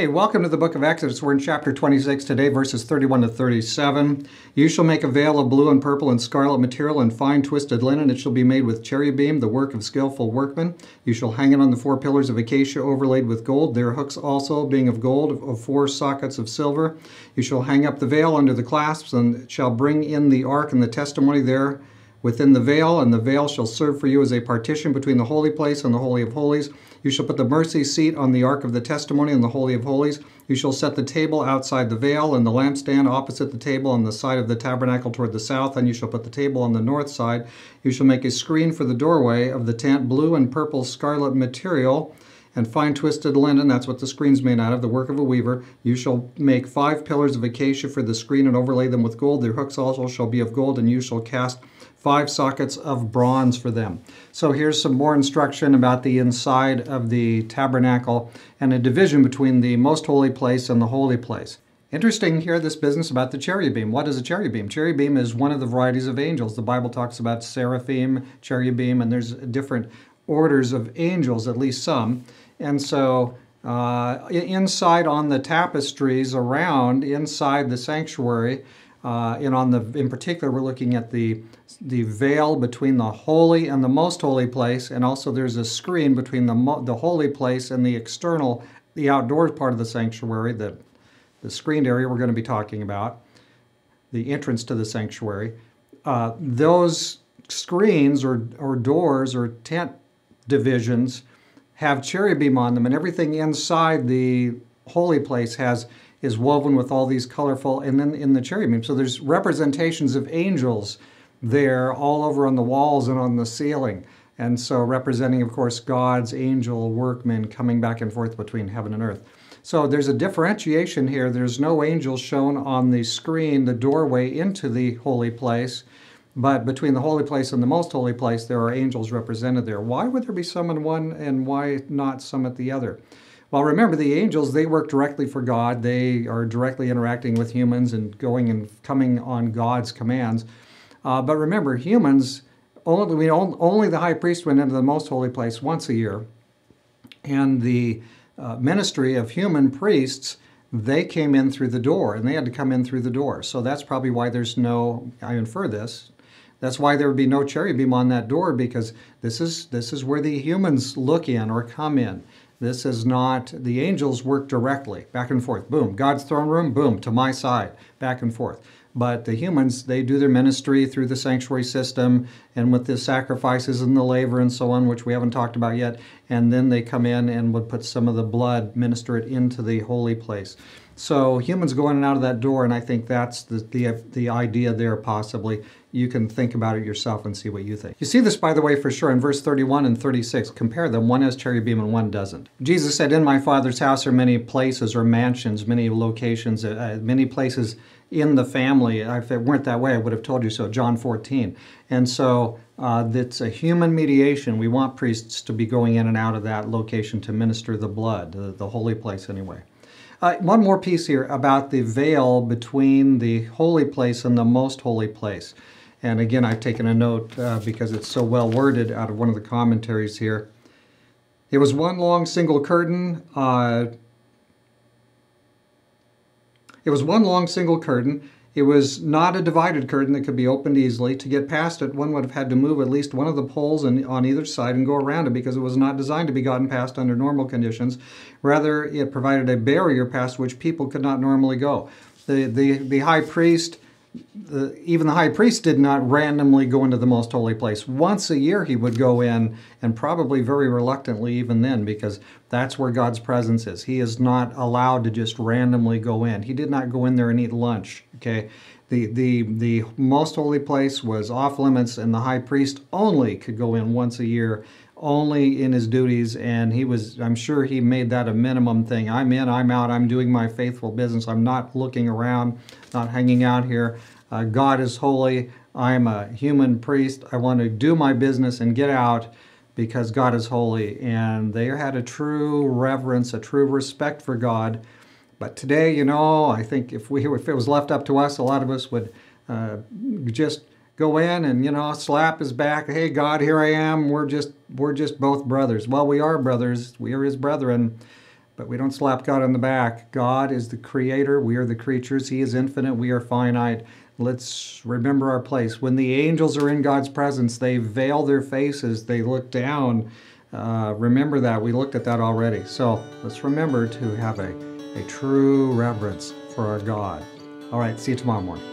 Hey, welcome to the book of Exodus. We're in chapter 26 today, verses 31 to 37. You shall make a veil of blue and purple and scarlet material and fine twisted linen. It shall be made with cherubim, the work of skillful workmen. You shall hang it on the four pillars of acacia overlaid with gold, their hooks also being of gold, of four sockets of silver. You shall hang up the veil under the clasps, and shall bring in the ark and the testimony there within the veil, and the veil shall serve for you as a partition between the holy place and the Holy of Holies. You shall put the mercy seat on the ark of the testimony in the Holy of Holies. You shall set the table outside the veil, and the lampstand opposite the table on the side of the tabernacle toward the south, and you shall put the table on the north side. You shall make a screen for the doorway of the tent, blue and purple scarlet material and fine twisted linen. That's what the screen's made out of, the work of a weaver. You shall make five pillars of acacia for the screen and overlay them with gold. Their hooks also shall be of gold, and you shall cast five sockets of bronze for them. So here's some more instruction about the inside of the tabernacle and a division between the most holy place and the holy place. Interesting here, this business about the cherubim. What is a cherubim? Cherubim is one of the varieties of angels. The Bible talks about seraphim, cherubim, and there's different orders of angels, at least some. And so uh, inside on the tapestries around, inside the sanctuary, uh, and on the, in particular, we're looking at the the veil between the holy and the most holy place, and also there's a screen between the the holy place and the external, the outdoors part of the sanctuary, the the screened area we're going to be talking about, the entrance to the sanctuary. Uh, those screens or or doors or tent divisions have cherubim on them, and everything inside the holy place has is woven with all these colorful, and then in the cherubim. So there's representations of angels there all over on the walls and on the ceiling. And so representing, of course, God's angel workmen coming back and forth between heaven and earth. So there's a differentiation here. There's no angels shown on the screen, the doorway into the holy place. But between the holy place and the most holy place, there are angels represented there. Why would there be some in one and why not some at the other? Well, remember, the angels, they work directly for God. They are directly interacting with humans and going and coming on God's commands. Uh, but remember, humans, only, we, only the high priest went into the most holy place once a year. And the uh, ministry of human priests, they came in through the door, and they had to come in through the door. So that's probably why there's no, I infer this, that's why there would be no cherubim on that door because this is this is where the humans look in or come in. This is not, the angels work directly, back and forth. Boom, God's throne room, boom, to my side, back and forth. But the humans, they do their ministry through the sanctuary system and with the sacrifices and the laver and so on, which we haven't talked about yet. And then they come in and would put some of the blood, minister it into the holy place. So humans go in and out of that door, and I think that's the, the, the idea there possibly. You can think about it yourself and see what you think. You see this, by the way, for sure in verse 31 and 36. Compare them. One has cherubim and one doesn't. Jesus said, In my Father's house are many places or mansions, many locations, uh, many places in the family. If it weren't that way, I would have told you so. John 14. And so uh, a human mediation. We want priests to be going in and out of that location to minister the blood, the, the holy place anyway. Uh, one more piece here about the veil between the holy place and the most holy place. And again, I've taken a note uh, because it's so well worded out of one of the commentaries here. It was one long single curtain. Uh, it was one long single curtain. It was not a divided curtain that could be opened easily. To get past it, one would have had to move at least one of the poles in, on either side and go around it because it was not designed to be gotten past under normal conditions. Rather, it provided a barrier past which people could not normally go. The, the, the high priest the, even the high priest did not randomly go into the most holy place. Once a year he would go in, and probably very reluctantly even then, because that's where God's presence is. He is not allowed to just randomly go in. He did not go in there and eat lunch. Okay, the the the most holy place was off limits, and the high priest only could go in once a year only in his duties and he was i'm sure he made that a minimum thing i'm in i'm out i'm doing my faithful business i'm not looking around not hanging out here uh, god is holy. I'm a human priest. I want to do my business and get out because god is holy. And they had a true reverence a true respect for god. But today you know i think if we if it was left up to us a lot of us would uh, just go in and you know slap his back. Hey god here i am. We're just we're just both brothers. Well we are brothers. We are his brethren but we don't slap God on the back. God is the creator, we are the creatures, He is infinite, we are finite. Let's remember our place. When the angels are in God's presence, they veil their faces, they look down. Uh, remember that. We looked at that already. So let's remember to have a, a true reverence for our God. All right, see you tomorrow morning.